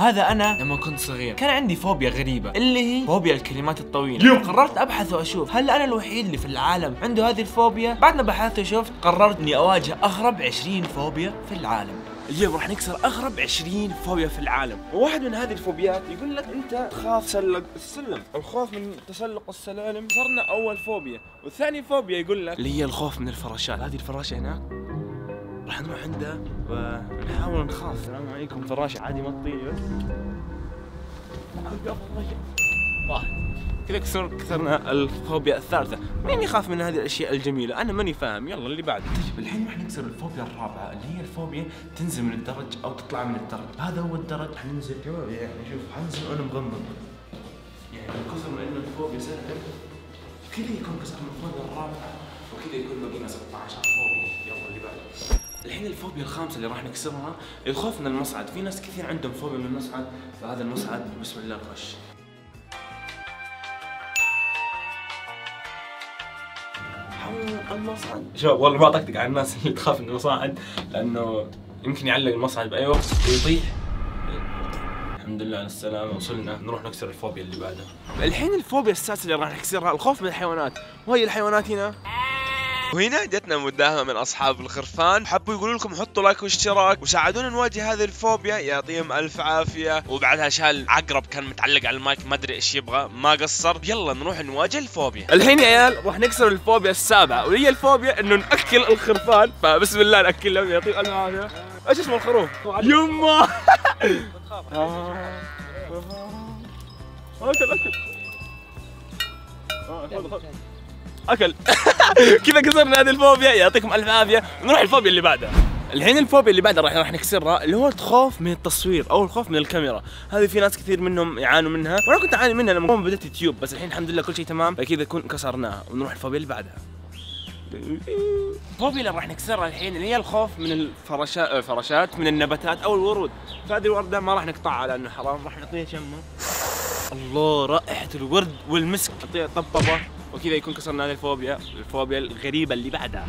هذا أنا لما كنت صغير. كان عندي فوبيا غريبة اللي هي فوبيا الكلمات الطويلة. قررت أبحث وأشوف هل أنا الوحيد اللي في العالم عنده هذه الفوبيا؟ بعد ما بحثت وشفت قررت إني أواجه أغرب 20 فوبيا في العالم. اليوم راح نكسر أغرب 20 فوبيا في العالم. وواحد من هذه الفوبيات يقول لك أنت تخاف تسلق السلم. الخوف من تسلق السلالم. صرنا أول فوبيا. والثاني فوبيا يقول لك اللي هي الخوف من الفراشات. هذه الفراشة هناك. راح نروح عنده ونحاول نخاف. السلام عليكم. فراشه عادي ما تطيني بس. واحد كذا كسر كسرنا الفوبيا الثالثة، مين يخاف من هذه الأشياء الجميلة؟ أنا ماني فاهم، يلا اللي بعده. طيب الحين راح نكسر الفوبيا الرابعة اللي هي الفوبيا تنزل من الدرج أو تطلع من الدرج، هذا هو الدرج. حننزل يعني شوف حنزل وأنا مغمض. يعني من كثر ما إنه الفوبيا سهل كذا يكون كسرنا الفوبيا الرابعة وكذا يكون بقينا 16 فوبيا، يلا اللي بعده. الحين الفوبيا الخامسة اللي راح نكسرها الخوف من المصعد، في ناس كثير عندهم فوبيا من المصعد، فهذا المصعد بسم الله نخش. المصعد. شوف والله ما طقطق على الناس اللي تخاف من المصاعد لأنه يمكن يعلق المصعد بأي وقت ويطيح. الحمد لله على السلامة وصلنا. نروح نكسر الفوبيا اللي بعدها الحين الفوبيا السادسة اللي راح نكسرها الخوف من الحيوانات. وهي الحيوانات هنا. وهنا جتنا مداهمة من أصحاب الخرفان حبوا يقولوا لكم حطوا لايك واشتراك وساعدونا نواجه هذه الفوبيا يعطيهم ألف عافية وبعدها شال عقرب كان متعلق على المايك ما أدري إيش يبغى ما قصر يلا نروح نواجه الفوبيا الحين يا عيال راح نكسر الفوبيا السابعة وهي الفوبيا انه ناكل الخرفان فبسم الله ناكلهم يعطيهم الف عافية إيش اسم الخروف؟ يما اكل اكل أكل. كذا كسرنا هذه الفوبيا يعطيكم ألف عافية. نروح الفوبيا اللي بعدها الحين الفوبيا اللي بعدها راح راح نكسرها اللي هو الخوف من التصوير أو الخوف من الكاميرا. هذه في ناس كثير منهم يعانوا منها. وأنا كنت أعاني منها لما بدأت يوتيوب بس الحين الحمد لله كل شيء تمام. فكذا كون كسرناها ونروح الفوبيا اللي بعدها الفوبيا اللي راح نكسرها الحين اللي هي الخوف من الفراشات الفراشات من النباتات أو الورود. فهذه الورده ما راح نقطعها لأنه حرام. راح نعطيها شمه. الله رائحة الورد والمسك. نعطيها طبطبة. وكذا يكون كسرنا هذه الفوبيا الفوبيا الغريبة اللي بعدها.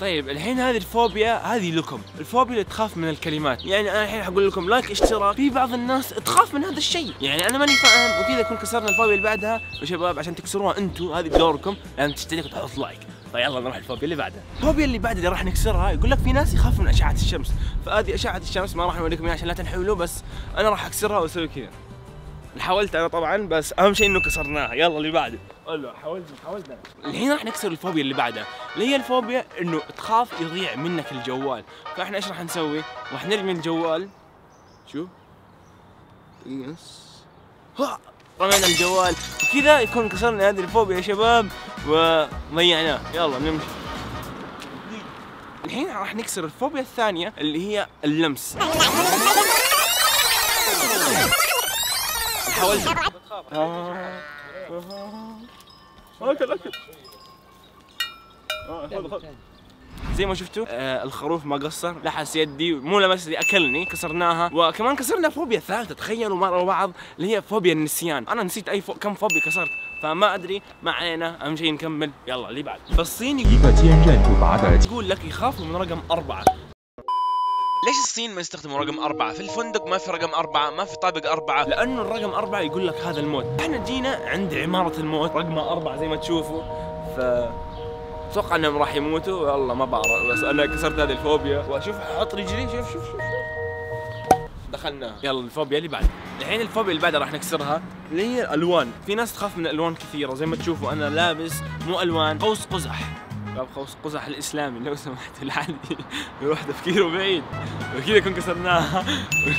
طيب الحين هذه الفوبيا هذه لكم. الفوبيا اللي تخاف من الكلمات. يعني أنا الحين حقول لكم like اشتراك. في بعض الناس تخاف من هذا الشيء. يعني أنا ماني فاهم وكذا يكون كسرنا الفوبيا اللي بعدها. وشباب عشان تكسروها أنتم هذه بدوركم. لازم تشترك وتحط like. فيلا نروح الفوبيا اللي بعدها. الفوبيا اللي بعدها اللي راح نكسرها يقول لك في ناس يخافوا من أشعة الشمس. فهذه أشعة الشمس ما راح اوريكم إياها عشان لا تنحولوا بس أنا راح أكسرها وأسوي كذا. حاولت أنا طبعا بس أهم شيء إنه كسرناها. يلا اللي بعده. والله حاولت حاولت الحين راح نكسر الفوبيا اللي بعدها اللي هي الفوبيا إنه تخاف يضيع منك الجوال. فإحنا إيش راح نسوي؟ راح نرمي الجوال. شوف يس رمينا الجوال. وكذا يكون كسرنا هذه الفوبيا يا شباب وضيعناه. يلا نمشي. الحين راح نكسر الفوبيا الثانية اللي هي اللمس. حاولت. اكل اكل زي ما شفتوا آه الخروف ما قصر لحس يدي مو لمس لي أكلني كسرناها. وكمان كسرنا فوبيا ثالثة تخيلوا مرة بعض اللي هي فوبيا النسيان. أنا نسيت أي فو... كم فوبيا كسرت فما أدري ما علينا أهم شيء نكمل. يلا اللي بعد. فالصين يقول لك يخافوا من رقم أربعة. ليش الصين ما يستخدموا رقم أربعة؟ في الفندق ما في رقم أربعة، ما في طابق أربعة. لأنه الرقم أربعة يقول لك هذا الموت. إحنا جينا عند عمارة الموت. رقم أربعة زي ما تشوفوا. ف أتوقع إنهم راح يموتوا. والله ما بعرف. بس أنا كسرت هذه الفوبيا. وأشوف أحط رجلي. شوف شوف شوف دخلنا. يلا الفوبيا اللي بعد. الحين الفوبيا اللي بعدها راح نكسرها. اللي هي الألوان. في ناس تخاف من الالوان كثيرة. زي ما تشوفوا أنا لابس مو ألوان قوس قزح. باب قوس قزح الإسلامي لو سمحت العادي. يروح تفكيره بعيد. وكذا يكون كسرناها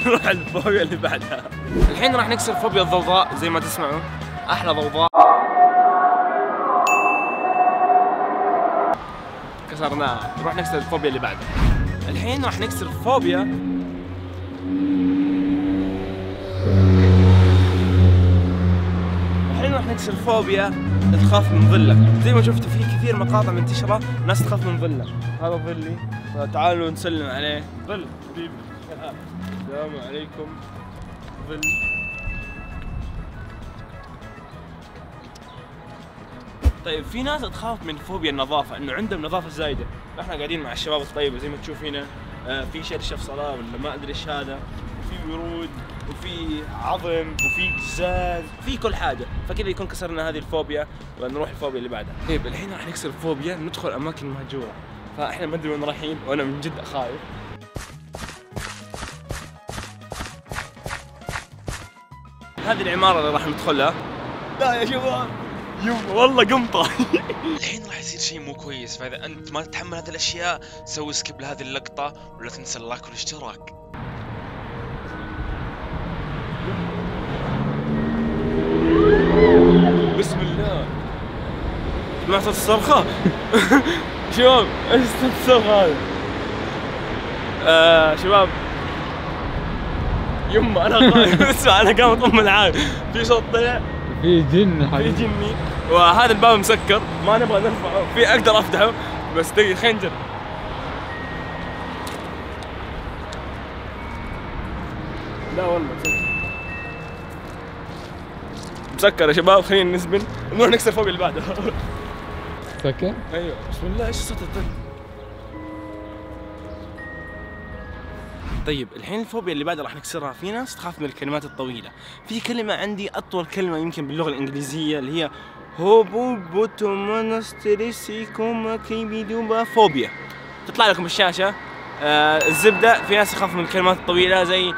ونروح الفوبيا اللي بعدها. الحين راح نكسر فوبيا الضوضاء زي ما تسمعوا أحلى ضوضاء. كسرناها نروح نكسر الفوبيا اللي بعدها الحين راح نكسر فوبيا الحين راح نكسر فوبيا تخاف من ظلك. زي ما شفتوا في كثير مقاطع منتشرة ناس تخاف من ظله هذا ظلي. فتعالوا نسلم عليه. ظل. حبيبي. السلام عليكم. ظل. طيب في ناس تخاف من فوبيا النظافة إنه عندهم نظافة زايدة. إحنا قاعدين مع الشباب الطيبة زي ما تشوف هنا آه، في شرشف صلاة ولا ما أدري إيش هذا. ورود وفي عظم وفي قزاز في كل حاجة. فكذا يكون كسرنا هذه الفوبيا ونروح الفوبيا اللي بعدها. طيب الحين راح نكسر الفوبيا ندخل أماكن مهجورة. فإحنا ما أدري وين رايحين وأنا من جد خايف. هذه العمارة اللي راح ندخلها. لا يا شباب يما والله قمطة. الحين راح يصير شيء مو كويس فإذا أنت ما تتحمل هذه الأشياء سوي skip لهذه اللقطة ولا تنسى اللايك والاشتراك بسم الله سمعت صوت الصرخة؟ شباب إيش صوت الصرخة هذا؟ آه شباب. يما أنا خايف أسمع أنا قام اطم العاب في صوت طلع؟ في جن في حبيبي جني. وهذا الباب مسكر. ما نبغى نرفعه. في أقدر أفتحه بس دقيقة خلينا نجرب. لا والله مسكر. مسكر يا شباب خلينا نسبن نروح نكسر فوق اللي بعده. سكن أيوه. بسم الله إيش صوت الطل طيب الحين الفوبيا اللي بعدها راح نكسرها. في ناس تخاف من الكلمات الطويلة. في كلمة عندي أطول كلمة يمكن باللغة الإنجليزية اللي هي هوبو بوتو مونستريسيكوما كيبيدوبا فوبيا تطلع لكم الشاشة. آه الزبدة. في ناس يخافوا من الكلمات الطويلة زي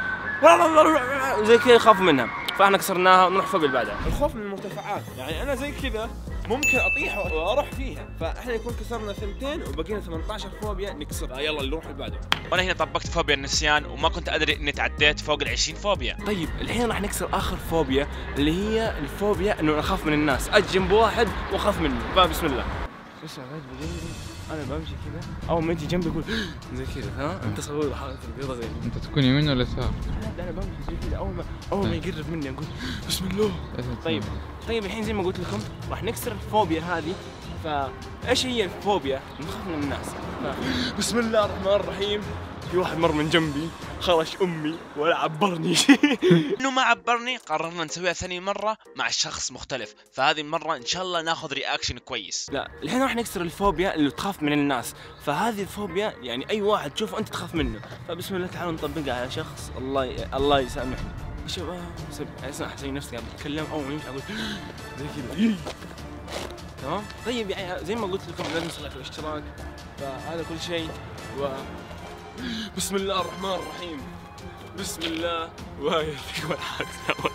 زي كذا يخافوا منها. فإحنا كسرناها ونروح فوق اللي بعدها. الخوف من المرتفعات. يعني أنا زي كذا. ممكن أطيح وأروح فيها. فإحنا يكون كسرنا ثنتين وبقينا 18 فوبيا نكسرها يلا نروح اللي بعده. وأنا هنا طبقت فوبيا النسيان وما كنت أدري إني تعديت فوق ال 20 فوبيا. طيب الحين راح نكسر آخر فوبيا اللي هي الفوبيا إنه أخاف من الناس. أجي جنب واحد وأخاف منه. فبسم الله. بس أنا بمشي كذا اول ما يجي جنبي يقول زي كذا ها؟ أنت سوي حركه البيضة زي أنت تكون يمين ولا يسار؟ لا أنا بمشي زي كذا أول ما أول ما يقرب مني أقول بسم الله. طيب طيب الحين زي ما قلت لكم راح نكسر الفوبيا هذه. فايش هي الفوبيا؟ نخاف من الناس. ف... بسم الله الرحمن الرحيم. في واحد مر من جنبي خرش أمي ولا عبرني. إنه ما عبرني قررنا نسويها ثاني مرة مع شخص مختلف. فهذه المرة إن شاء الله ناخذ reaction كويس. لا الحين راح نكسر الفوبيا اللي تخاف من الناس. فهذه الفوبيا يعني أي واحد تشوفه أنت تخاف منه. فبسم الله تعالوا نطبقها على شخص الله ي... الله يسامحني شباب اسمع أسوي نفسي قاعد أتكلم. يمشي أقول زي كذا. تمام؟ طيب يعني زي ما قلت لكم لا تنسوا ال like والاشتراك فهذا كل شيء و بسم الله الرحمن الرحيم. بسم الله. ويهديكم الحق